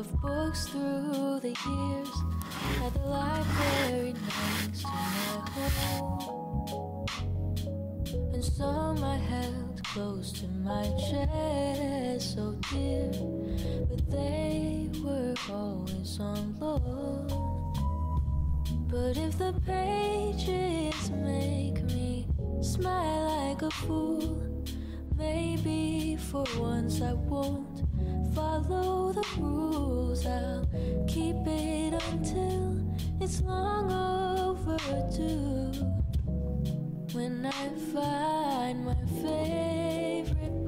of books through the years at the library next to my home. And some I held close to my chest, so dear, but they were always on loan. But if the pages make me smile like a fool, maybe for once I won't follow the rules. I'll keep it until it's long overdue. When I find my favorite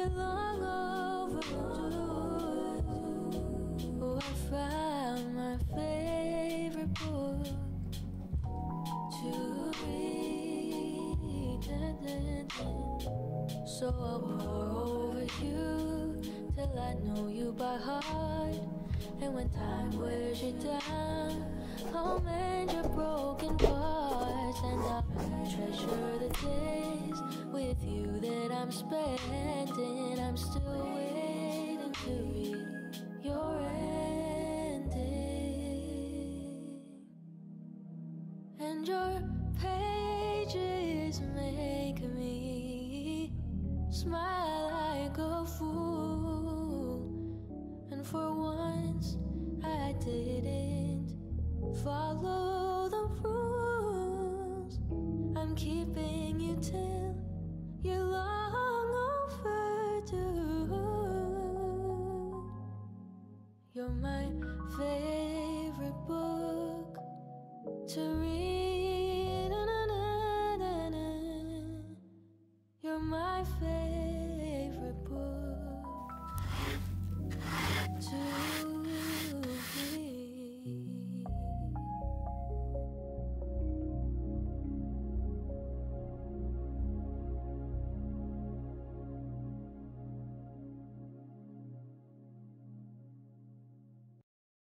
you're long overdue. Oh, I found my favorite book to read. So I'll pore over you till I know you by heart. And when time wears you down, I'll mend your broken parts and I'll treasure the you that I'm spending. I'm still You're my favorite book to read. Na-na-na-na-na. You're my favorite book to